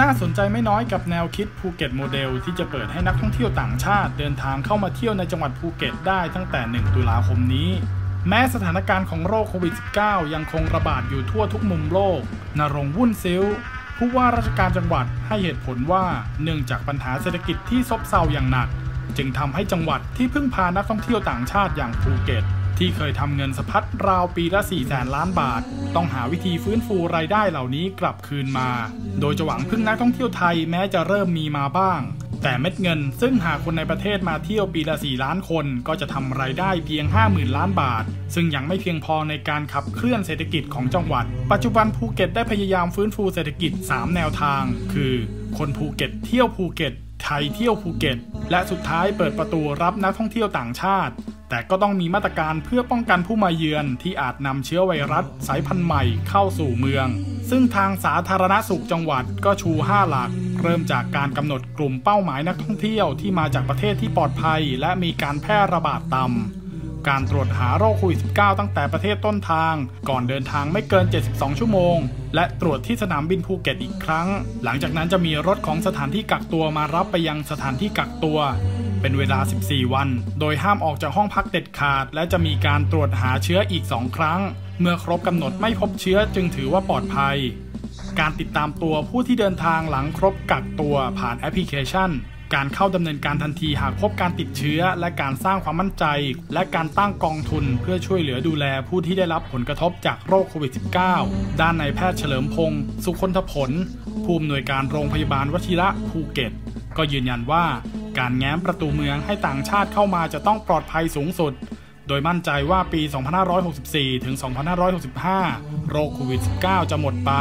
น่าสนใจไม่น้อยกับแนวคิดภูเก็ตโมเดลที่จะเปิดให้นักท่องเที่ยวต่างชาติเดินทางเข้ามาเที่ยวในจังหวัดภูเก็ตได้ตั้งแต่ 1 ตุลาคมนี้ แม้สถานการณ์ของโรคโควิด -19 ยังคงระบาดอยู่ทั่วทุกมุมโลก ณรงค์ วุ่นซิ้ว ผู้ว่าราชการจังหวัดให้เหตุผลว่าเนื่องจากปัญหาเศรษฐกิจที่ซบเซาอย่างหนัก จึงทำให้จังหวัดที่พึ่งพานักท่องเที่ยวต่างชาติอย่างภูเก็ต ที่เคยทำเงินสะพัดราวปีละ4แสนล้านบาท ต้องหาวิธีฟื้นฟูรายได้เหล่านี้กลับคืนมา โดยจะหวังพึ่งนักท่องเที่ยวไทยแม้จะเริ่มมีมาบ้าง แต่เม็ดเงินซึ่งหากคนในประเทศมาเที่ยวปีละ 4 ล้านคน ก็จะทำรายได้เพียง 50,000 ล้านบาท ซึ่งยังไม่เพียงพอในการขับเคลื่อนเศรษฐกิจของจังหวัด ปัจจุบันภูเก็ตได้พยายามฟื้นฟูเศรษฐกิจ 3 แนวทาง คือ คนภูเก็ตเที่ยวภูเก็ตไทยเที่ยวภูเก็ต และสุดท้ายเปิดประตูรับนักท่องเที่ยวต่างชาติ แต่ก็ต้องมีมาตรการเพื่อป้องกันผู้มาเยือนที่อาจนำเชื้อไวรัสสายพันธุ์ใหม่เข้าสู่เมือง ซึ่งทางสาธารณสุขจังหวัดก็ชู 5 หลัก เริ่มจากการกำหนดกลุ่มเป้าหมายนักท่องเที่ยวที่มาจากประเทศที่ปลอดภัย และมีการแพร่ระบาดต่ำ การตรวจหาโรคโควิด -19 ตั้งแต่ประเทศต้นทาง ก่อนเดินทางไม่เกิน 72 ชั่วโมง และตรวจที่สนามบินภูเก็ตอีกครั้ง หลังจากนั้นจะมีรถของสถานที่กักตัวมารับไปยังสถานที่กักตัว เป็นเวลา 14 วัน โดยห้ามออกจากห้องพักเด็ดขาด และจะมีการตรวจหาเชื้ออีก 2 ครั้ง เมื่อครบกำหนดไม่พบเชื้อจึงถือว่าปลอดภัย การติดตามตัวผู้ที่เดินทางหลังครบกักตัวผ่านแอปพลิเคชัน การเข้าดำเนินการทันทีหากพบการติดเชื้อ และการสร้างความมั่นใจ และการตั้งกองทุนเพื่อช่วยเหลือดูแลผู้ที่ได้รับผลกระทบจากโรคโควิด -19 ด้านนายแพทย์เฉลิมพงศ์สุคนทผล ผู้อำนวยการโรงพยาบาลวชิระภูเก็ต ก็ยืนยันว่า การแง้มประตูเมืองให้ต่างชาติเข้ามาจะต้องปลอดภัยสูงสุด โดยมั่นใจว่าปี 2564 ถึง 2565 โรคโควิด -19 จะหมดไป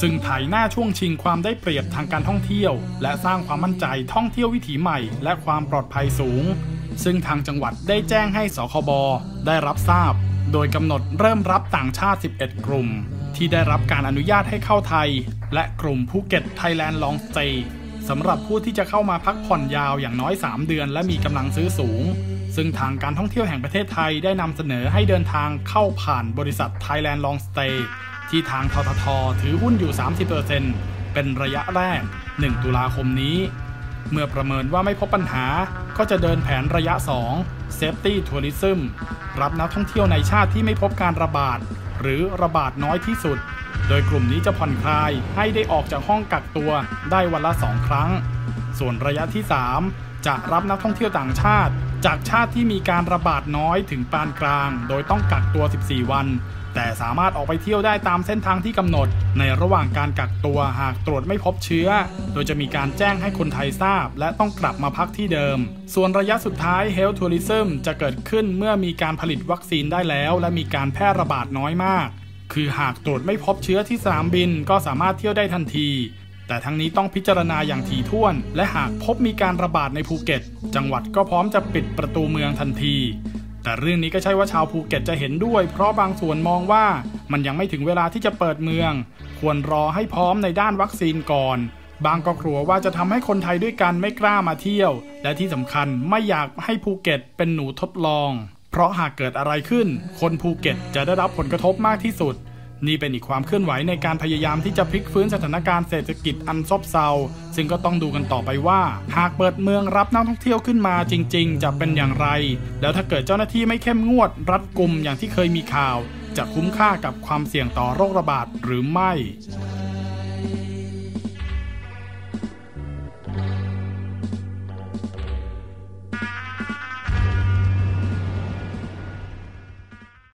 ซึ่งไทยหน้าช่วงชิงความได้เปรียบทางการท่องเที่ยว และสร้างความมั่นใจท่องเที่ยววิถีใหม่ และความปลอดภัยสูง ซึ่งทางจังหวัดได้แจ้งให้สคบได้รับทราบ โดยกำหนดเริ่มรับต่างชาติ 11 กลุ่ม ที่ได้รับการอนุญาตให้เข้าไทย และกลุ่มภูเก็ต Thailand Long Stay สำหรับผู้ที่จะเข้ามาพักผ่อนยาวอย่างน้อย 3 เดือน และมีกำลังซื้อสูง ซึ่งทางการท่องเที่ยวแห่งประเทศไทยได้นำเสนอให้เดินทางเข้าผ่านบริษัท Thailand Long Stay ที่ทางททท ถือหุ้นอยู่ 30%เป็นระยะแรก 1 ตุลาคมนี้ เมื่อประเมินว่าไม่พบปัญหา ก็จะเดินแผนระยะ 2 Safety Tourism รับนักท่องเที่ยวในชาติที่ไม่พบการระบาด หรือระบาดน้อยที่สุด โดยกลุ่มนี้จะผ่อนคลายให้ได้ออกจากห้องกักตัวได้วันละ 2 ครั้ง ส่วนระยะที่ 3 จะรับนักท่องเที่ยวต่างชาติ จากชาติที่มีการระบาดน้อยถึงปานกลาง โดยต้องกักตัว 14 วัน แต่สามารถออกไปเที่ยวได้ตามเส้นทางที่กำหนด ในระหว่างการกักตัวหากตรวจไม่พบเชื้อ โดยจะมีการแจ้งให้คนไทยทราบ และต้องกลับมาพักที่เดิม ส่วนระยะสุดท้าย Health Tourism จะเกิดขึ้นเมื่อมีการผลิตวัคซีนได้แล้ว และมีการแพร่ระบาดน้อยมาก คือหากตรวจไม่พบเชื้อที่สนามบินก็สามารถเที่ยวได้ทันที แต่ทั้งนี้ต้องพิจารณาอย่างถี่ถ้วน และหากพบมีการระบาดในภูเก็ต จังหวัดก็พร้อมจะปิดประตูเมืองทันที แต่เรื่องนี้ก็ใช่ว่าชาวภูเก็ตจะเห็นด้วย เพราะบางส่วนมองว่ามันยังไม่ถึงเวลาที่จะเปิดเมือง ควรรอให้พร้อมในด้านวัคซีนก่อนบางก็กลัวว่าจะทำให้คนไทยด้วยกันไม่กล้ามาเที่ยว และที่สำคัญไม่อยากให้ภูเก็ตเป็นหนูทดลอง เพราะหากเกิดอะไรขึ้น คนภูเก็ตจะได้รับผลกระทบมากที่สุด นี่เป็นอีกความเคลื่อนไหวในการพยายามที่จะพลิกฟื้นสถานการณ์เศรษฐกิจอันซบเซา ซึ่งก็ต้องดูกันต่อไปว่า หากเปิดเมืองรับนักท่องเที่ยวขึ้นมาจริง ๆ จะเป็นอย่างไร แล้วถ้าเกิดเจ้าหน้าที่ไม่เข้มงวด รัดกุมอย่างที่เคยมีข่าว จะคุ้มค่ากับความเสี่ยงต่อโรคระบาดหรือไม่